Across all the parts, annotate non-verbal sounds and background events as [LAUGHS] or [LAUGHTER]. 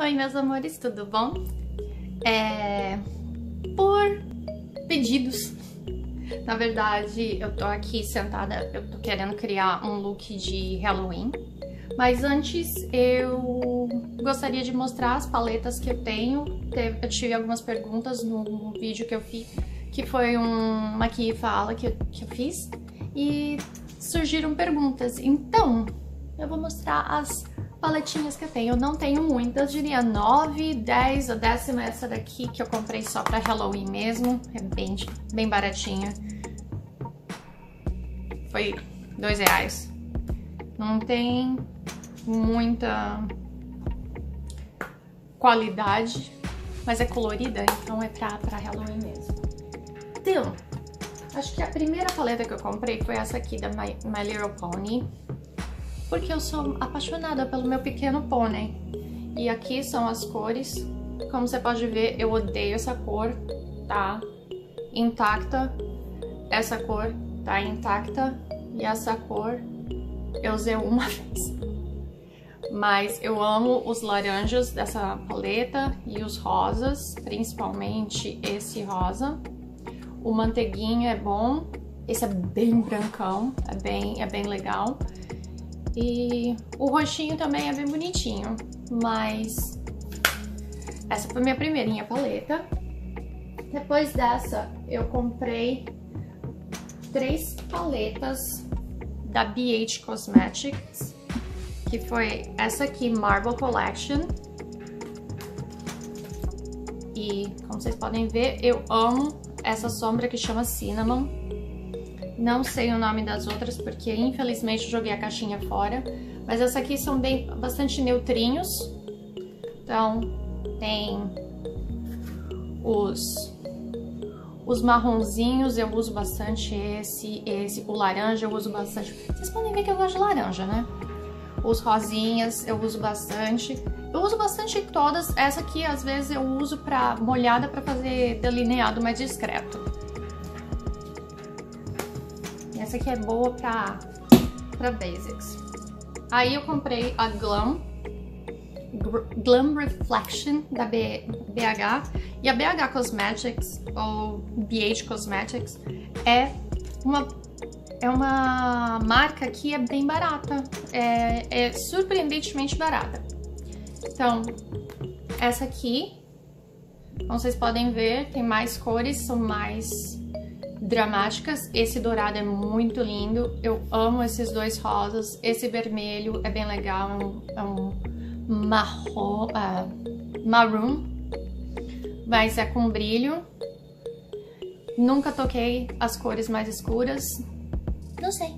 Oi, meus amores, tudo bom? É... Por pedidos. Na verdade, eu tô aqui sentada, eu tô querendo criar um look de Halloween. Mas antes, eu gostaria de mostrar as paletas que eu tenho. Eu tive algumas perguntas no vídeo que eu fiz, que foi uma que fala que eu, que eu fiz. E surgiram perguntas. Então, eu vou mostrar as paletinhas que eu tenho. Eu não tenho muitas, diria 9, 10, a décima essa daqui que eu comprei só pra Halloween mesmo. É bem, bem baratinha. Foi dois reais. Não tem muita qualidade, mas é colorida, então é pra, pra Halloween mesmo. Então, acho que a primeira paleta que eu comprei foi essa aqui da My, My Little Pony porque eu sou apaixonada pelo meu pequeno pônei. E aqui são as cores. Como você pode ver, eu odeio essa cor, tá intacta. Essa cor tá intacta. E essa cor eu usei uma [LAUGHS] vez. Mas eu amo os laranjas dessa paleta e os rosas, principalmente esse rosa. O manteiguinho é bom, esse é bem brancão, é bem, é bem legal. E o roxinho também é bem bonitinho, mas essa foi minha primeirinha paleta. Depois dessa, eu comprei três paletas da BH Cosmetics, que foi essa aqui, Marble Collection. E, como vocês podem ver, eu amo essa sombra que chama Cinnamon. Não sei o nome das outras porque infelizmente joguei a caixinha fora. Mas essa aqui são bem, bastante neutrinhos. Então tem os, os marronzinhos, eu uso bastante esse, esse. O laranja eu uso bastante. Vocês podem ver que eu gosto de laranja, né? Os rosinhas eu uso bastante. Eu uso bastante todas. Essa aqui às vezes eu uso pra molhada para fazer delineado mais discreto. Essa aqui é boa pra, pra basics. Aí eu comprei a Glam, Glam Reflection da B, BH. E a BH Cosmetics, ou BH Cosmetics, é uma, é uma marca que é bem barata. É, é surpreendentemente barata. Então, essa aqui, como vocês podem ver, tem mais cores, são mais dramáticas. Esse dourado é muito lindo. Eu amo esses dois rosas. Esse vermelho é bem legal. É um, é um marrom, uh, maroon, mas é com brilho. Nunca toquei as cores mais escuras. Não sei.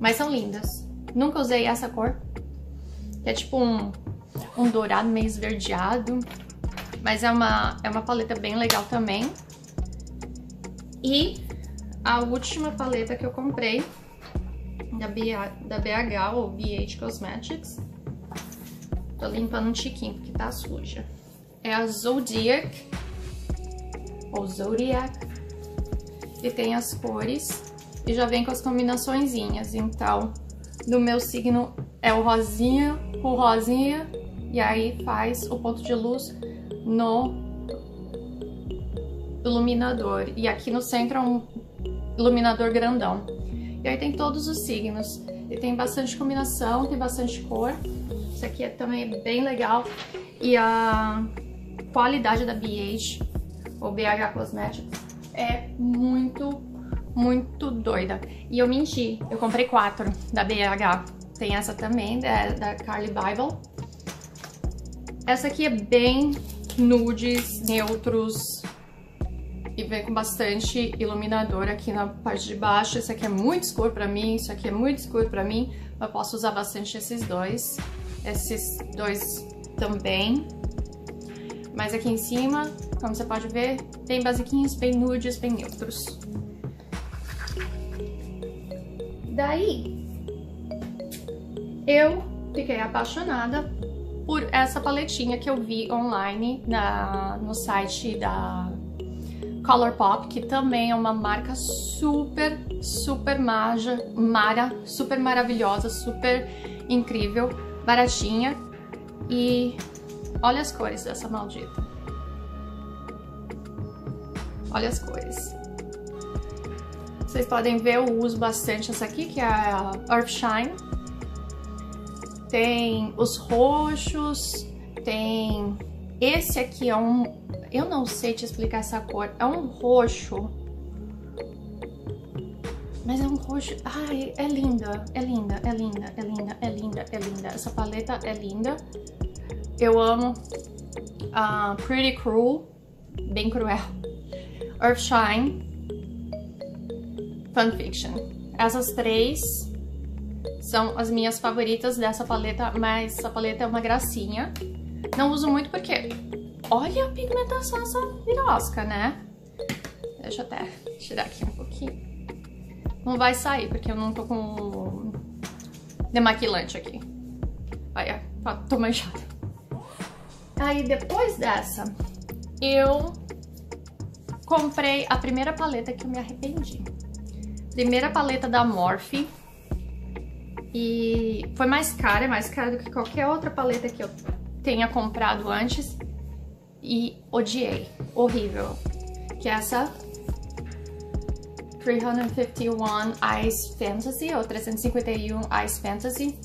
Mas são lindas. Nunca usei essa cor. Que é tipo um, um dourado meio esverdeado. Mas é uma, é uma paleta bem legal também. E a última paleta que eu comprei da, BH, da BH ou BH Cosmetics. Tô limpando um tiquinho porque tá suja. É a Zodiac ou Zodiac. E tem as cores e já vem com as combinaçõezinhas. Então, do meu signo é o rosinha, o rosinha e aí faz o ponto de luz no iluminador. E aqui no centro é um iluminador grandão. E aí tem todos os signos. E tem bastante combinação, tem bastante cor. Isso aqui é também bem legal. E a qualidade da BH, ou BH Cosmetics, é muito, muito doida. E eu menti, eu comprei quatro da BH. Tem essa também, da, da Carly Bible. Essa aqui é bem nudes, neutros, vem com bastante iluminador aqui na parte de baixo. Esse aqui é muito escuro pra mim, isso aqui é muito escuro pra mim. Eu posso usar bastante esses dois. Esses dois também. Mas aqui em cima, como você pode ver, bem basiquinhos, bem nudes, bem neutros. Daí, eu fiquei apaixonada por essa paletinha que eu vi online na, no site da Colourpop, que também é uma marca super, super maja, mara, super maravilhosa, super incrível, baratinha. E Olha as cores dessa maldita. Olha as cores. Vocês podem ver, eu uso bastante essa aqui, que é a Earthshine. Tem os roxos, tem... Esse aqui é um... Eu não sei te explicar essa cor. É um roxo. Mas é um roxo... Ai, é linda, é linda, é linda, é linda, é linda, é linda. Essa paleta é linda. Eu amo uh, Pretty Cruel, bem cruel. Earthshine, Fanfiction. Essas três são as minhas favoritas dessa paleta, mas essa paleta é uma gracinha. Não uso muito porque... Olha a pigmentação dessa virosca, né? Deixa eu até tirar aqui um pouquinho. Não vai sair, porque eu não tô com demaquilante aqui. Olha, tô manchada. Aí, depois dessa, eu comprei a primeira paleta que eu me arrependi. Primeira paleta da Morphe. E foi mais cara, é mais cara do que qualquer outra paleta que eu tenha comprado antes. E odiei. Horrível. Que é essa 351 Ice Fantasy, ou 351 Ice Fantasy.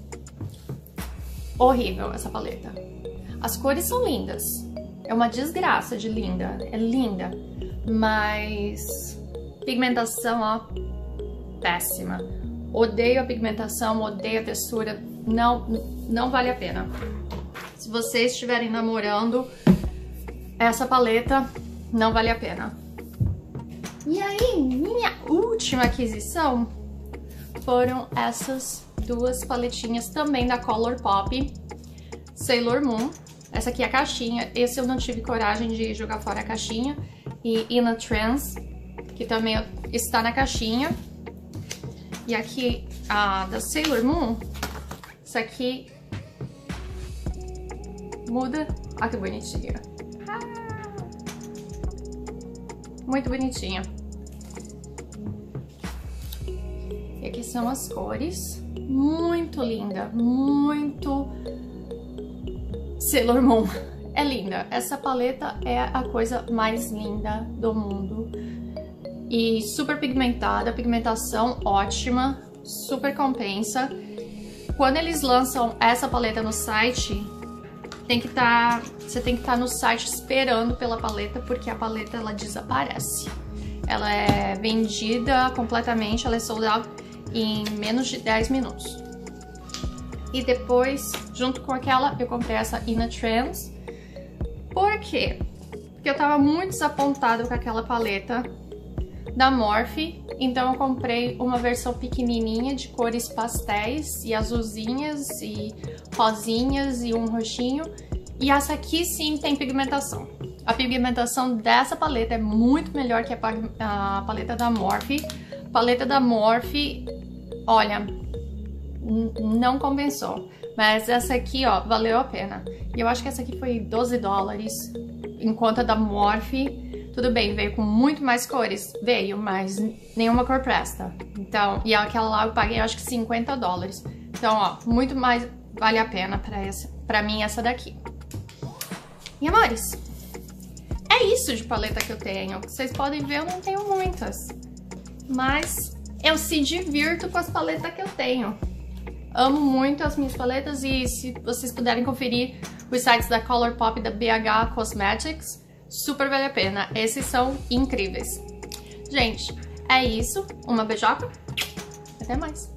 Horrível essa paleta. As cores são lindas. É uma desgraça de linda. É linda mas pigmentação, ó, péssima. Odeio a pigmentação, odeio a textura, não, não vale a pena. Se vocês estiverem namorando essa paleta, não vale a pena. E aí, minha última aquisição foram essas duas paletinhas também da Colourpop, Sailor Moon. Essa aqui é a caixinha, esse eu não tive coragem de jogar fora a caixinha e In a Trance, que também está na caixinha. E aqui a da Sailor Moon, isso aqui muda. Olha que bonitinha. Ah, muito bonitinha. E aqui são as cores. Muito linda, muito Sailor Moon é linda. Essa paleta é a coisa mais linda do mundo. E super pigmentada, pigmentação ótima, super compensa. Quando eles lançam essa paleta no site, tem que estar, tá, você tem que estar tá no site esperando pela paleta, porque a paleta ela desaparece. Ela é vendida completamente, ela é sold out em menos de 10 minutos. E depois, junto com aquela, eu comprei essa Ina Trends, por quê? Porque eu tava muito desapontada com aquela paleta da Morphe, então eu comprei uma versão pequenininha de cores pastéis e azulzinhas e rosinhas e um roxinho. E essa aqui sim tem pigmentação. A pigmentação dessa paleta é muito melhor que a, paleta da Morphe. A paleta da Morphe, olha, não compensou. Mas essa aqui, ó, valeu a pena. E eu acho que essa aqui foi 12 dólares, enquanto a da Morphe, tudo bem, veio com muito mais cores. Veio, mas nenhuma cor presta. Então, e aquela lá eu paguei acho que 50 dólares. Então, ó, muito mais vale a pena pra, essa, pra mim essa daqui. E amores, é isso de paleta que eu tenho. Vocês podem ver, eu não tenho muitas. Mas eu se divirto com as paletas que eu tenho. Amo muito as minhas paletas e se vocês puderem conferir os sites da Colourpop e da BH Cosmetics, super vale a pena. Esses são incríveis. Gente, é isso. Uma beijoca. Até mais.